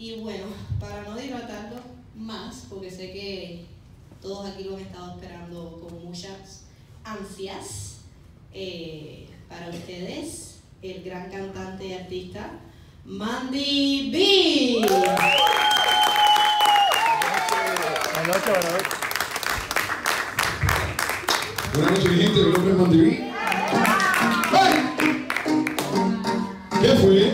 Y bueno, para no dilatarlo más, porque sé que todos aquí lo han estado esperando con muchas ansias, eh, para ustedes, el gran cantante y artista Mandy B. Buenas noches, buenas noches. Gente. Mi nombre es Mandy B. ¿Qué fue?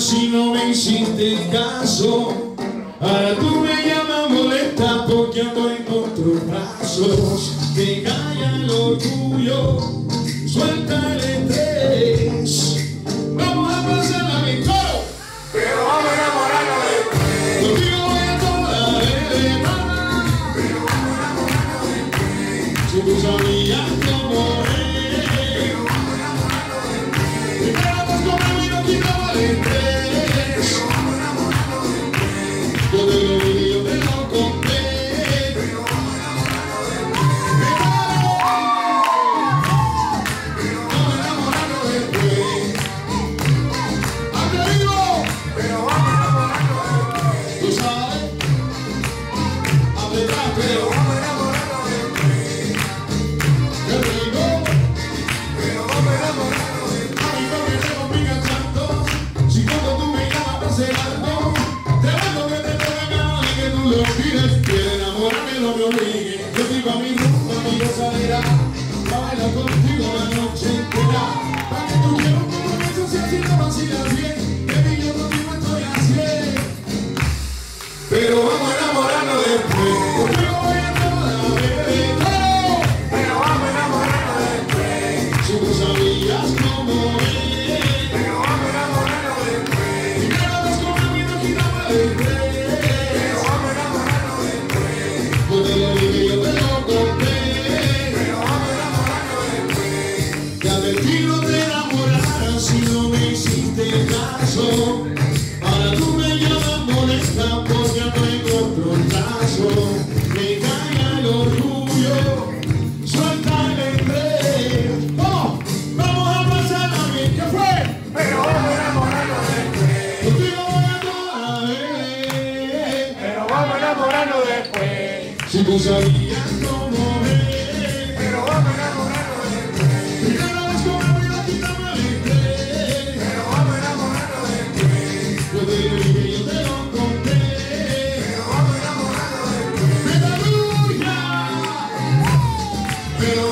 Si no me hiciste caso. Ahora tú me llamas molesta Yo estoy pa' mi rumba, mi gozadera. Pa' bailar contigo la noche entera. Pa' que tú quieras un compromiso si así no vacilas bien. Baby, yo contigo estoy así. Pero vamos a hiciste caso. Ahora tú me llamas molesta porque en otro caso. Me calla el orgullo, suelta el estrés. ¡Oh! Vamos a pasarla bien, ¿qué fue? Pero vamos a enamorarnos de Contigo voy a vez. Pero vamos a enamorarnos después Si tú sabías cómo Pero